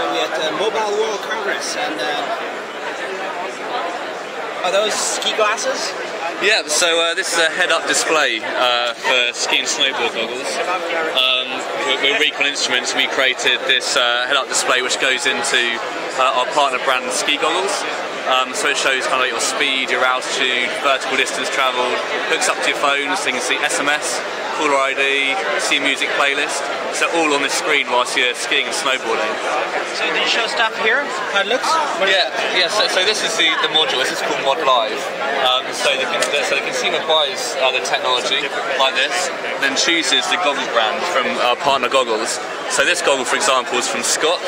So we're at the Mobile World Congress, and uh, are those ski glasses? Yeah, so uh, this is a head-up display uh, for ski and snowboard goggles. Um, we're Recon Instruments. We created this uh, head-up display which goes into uh, our partner brand ski goggles. Um, so it shows kind of like your speed, your altitude, vertical distance travelled, hooks up to your phone so you can see SMS, caller ID, see music playlist. So all on this screen whilst you're skiing and snowboarding. So did you show stuff here? How it looks? What Yeah, yeah. So, so this is the, the module. This is called Mod Live. Um, so, the, so the consumer buys uh, the technology like this, then chooses the goggle brand from our partner goggles. So this goggle, for example, is from Scott.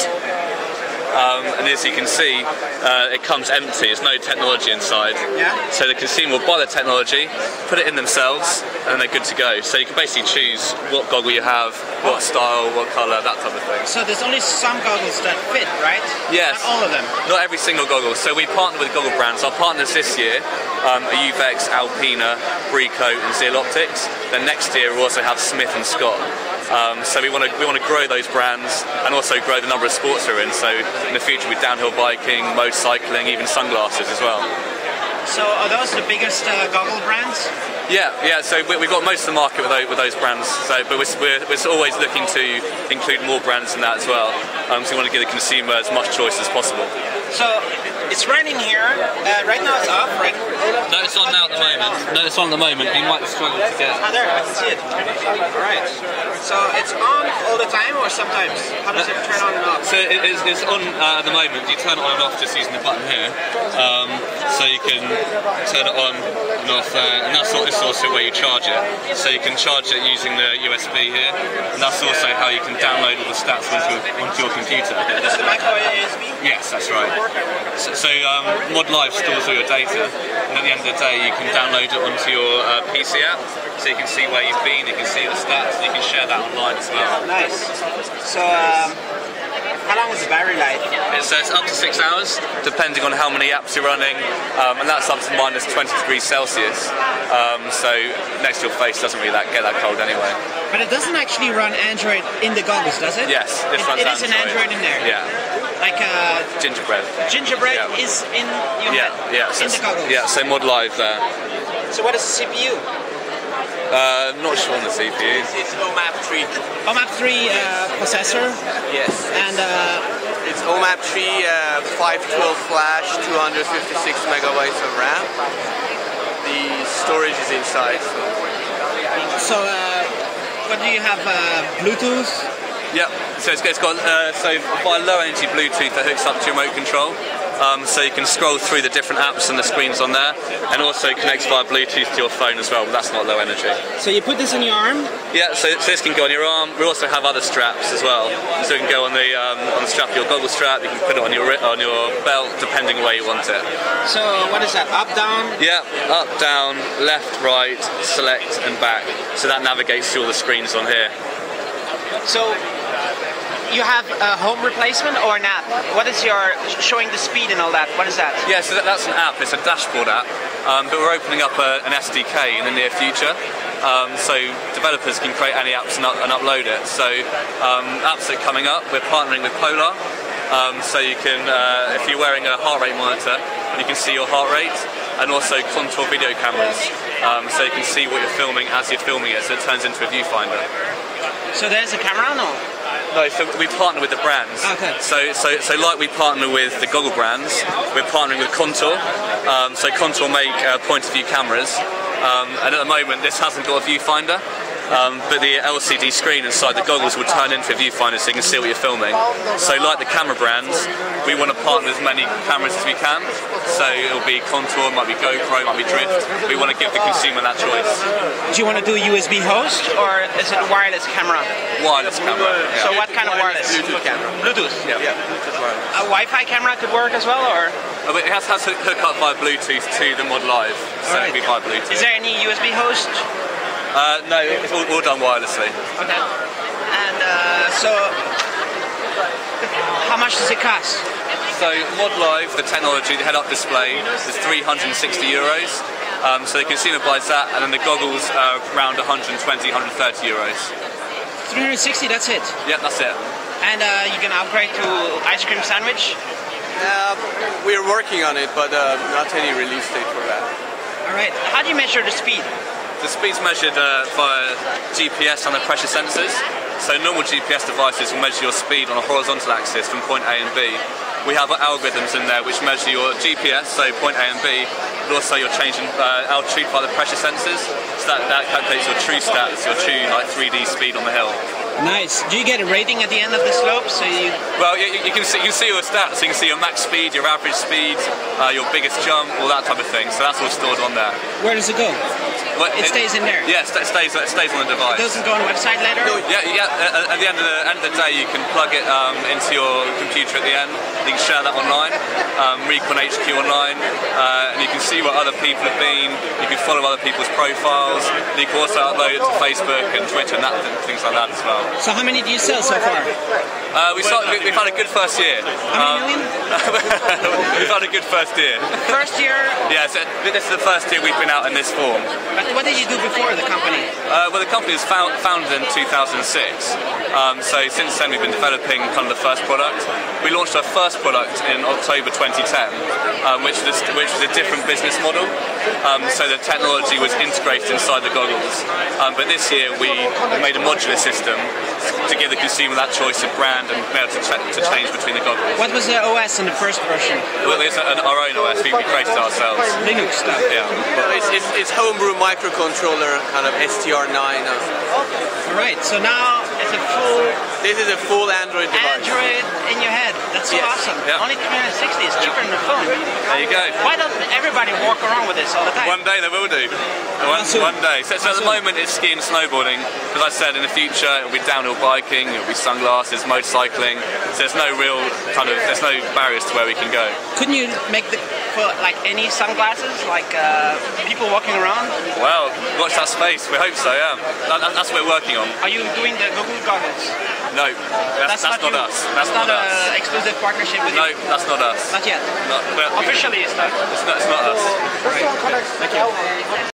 Um, and as you can see, uh, it comes empty. There's no technology inside. Yeah. So the consumer will buy the technology, put it in themselves, and they're good to go. So you can basically choose what goggle you have, what style, what colour, that type of thing. So there's only some goggles that fit, right? Yes. Not all of them. Not every single goggle. So we partner with goggle brands. Our partners this year um, are Uvex, Alpina, Briko, and Zeal Optics. Then next year we'll also have Smith and Scott. Um, so we want to we want to grow those brands and also grow the number of sports we're in. So in the future with downhill biking, motorcycling, even sunglasses as well. So are those the biggest uh, goggle brands? Yeah, yeah. So we, we've got most of the market with those, with those brands. So, but we're, we're, we're always looking to include more brands in that as well. Um, so we want to give the consumer as much choice as possible. So it's raining here. Uh, right now it's off, right? No, it's on now at the moment. No, it's on at the moment. You might struggle to get. Ah, there, I can see it. All right. So it's on all the time or sometimes? How does it turn on and off? So it, it's, it's on uh, at the moment. You turn it on and off just using the button here. Um, so you can turn it on and off there, and that's also where you charge it. So you can charge it using the USB here, and that's also how you can download all the stats onto, onto your computer. Is the micro USB. Yes, that's right. So, so um, Mod Live stores all your data, and at the end of the day, you can download it onto your uh, PC app, so you can see where you've been, you can see the stats, and you can share that online as well. Nice. So um, how long is the battery life? It's, uh, it's up to six hours, depending on how many apps you're running, um, and that's up to minus 20 degrees Celsius. Um, so next to your face doesn't really that, get that cold anyway. But it doesn't actually run Android in the goggles, does it? Yes, It- runs it is an Android in there. Yeah, Like uh, gingerbread. gingerbread Yeah. is in your Yeah, head, yeah. So in the it's- goggles. yeah, so Mod Live there. So what is the CPU? Uh, not sure on the CPU. It's OMAP 3. OMAP 3 uh, processor Yes. and uh, It's OMAP 3 uh, 512 flash, 256 megabytes of RAM. The storage is inside. so uh, what do you have? Uh, Bluetooth. Yep. So it's, it's got uh, so by low energy Bluetooth that hooks up to your remote control. Um, so you can scroll through the different apps and the screens on there, and also connects via Bluetooth to your phone as well. But that's not low energy. So you put this in your arm. Yeah. So, so this can go on your arm. We also have other straps as well. So it can go on the um, on the strap of your goggle strap. You can put it on your on your belt, depending where you want it. So what is that? Up, down. Yeah. Up, down, left, right, select, and back. So that navigates through all the screens on here. So you have a home replacement or an app? What is your showing the speed and all that? What is that? Yeah, so that, that's an app. It's a dashboard app, um, but we're opening up a, an SDK in the near future. Um, so developers can create any apps and, up, and upload it. So um, apps are coming up. We're partnering with Polar, um, so you can, uh, if you're wearing a heart rate monitor, you can see your heart rate, and also contour video cameras, um, so you can see what you're filming as you're filming it. So it turns into a viewfinder. So there's a camera, no? No, so we partner with the brands. Okay. So, so, so like we partner with the goggle brands, we're partnering with Contour. Um, so Contour make uh, point of view cameras, um, and at the moment this hasn't got a viewfinder. Um, but the LCD screen inside the goggles will turn into a viewfinder so you can see what you're filming. So like the camera brands, we want to partner with as many cameras as we can. So it'll be Contour, might be GoPro, might be Drift. We want to give the consumer that choice. Do you want to do a USB host or is it a wireless camera? Wireless camera. yeah. So what kind of wireless? Bluetooth camera. Bluetooth. Yeah. Yeah, Bluetooth wireless. A Wi-Fi camera could work as well, or Oh, it has, has to hook up via Bluetooth to the Mod Live, so it'll be via Bluetooth. is there any USB host? Uh, no, it's all, all done wirelessly. Okay. And uh, so, how much does it cost? So Mod Live, the technology, the head-up display, is 360 euros. Um, so the consumer buys that, and then the goggles are around 120, 130 euros. 360. That's it. Yeah, that's it. And uh, you can upgrade to ice cream sandwich. Uh, we're working on it, but uh, not any release date for that. All right. How do you measure the speed? The speed's measured uh, via GPS and the pressure sensors. So normal GPS devices will measure your speed on a horizontal axis from point A and B. We have algorithms in there which measure your GPS, so point A and B, but also your change in uh, altitude by the pressure sensors. So that, that calculates your true stats, your true like 3D speed on the hill. Nice. Do you get a rating at the end of the slope? So you Well, you, you can see you can see your stats. You can see your max speed, your average speed, uh, your biggest jump, all that type of thing. So that's all stored on there. where does it go? But It stays in there. Yeah, it stays it stays on the device. It doesn't go on a website later. Yeah, yeah. At, at the end of the end of the day, you can plug it um, into your computer at the end. You can share that online, um, Recon HQ online, uh, and you can see what other people have been. You can follow other people's profiles. And you can also upload it to Facebook and Twitter and that, things like that as well. So how many do you sell so far? Uh, we started, we, we've had a good first year. How many million? we've had a good first year. First year. Yeah, so this is the first year we've been out in this form. But what did you do before the company? Uh, well, the company was found, founded in 2006. Um, so since then, we've been developing kind of the first product. We launched our first product in October 2010, um, which, was, which was a different business model. Um, so the technology was integrated inside the goggles. Um, but this year, we made a modular system to give the consumer that choice of brand and be able to, ch- to change between the goggles. What was the OS in the first version? Well, it's an, our own OS. We, we created ourselves. Linux stuff. Yeah. Well, it's, it's, it's homebrew microcontroller, kind of STR9. All right. So now it's a full This is a full Android device. Android in your head. That's so Yes. awesome. Yeah. Only 360 is cheaper than a phone. There you go. Why don't everybody walk around with this all the time? One day they will do. One, one day. So, so at the moment it's skiing and snowboarding. As I said, in the future it'll be downhill biking, it'll be sunglasses, motorcycling. So there's no real kind of there's no barriers to where we can go. Couldn't you make the for like any sunglasses, like uh, people walking around? Well, watch that space. We hope so. Yeah. That- that's what we're working on. Are you doing the Google goggles? No, that's, that's, not you. us. That's not, not, us. exclusive partnership with No, you. that's not us. Not yet. Not, but Officially, it's not. it's not, it's not us. Thank you.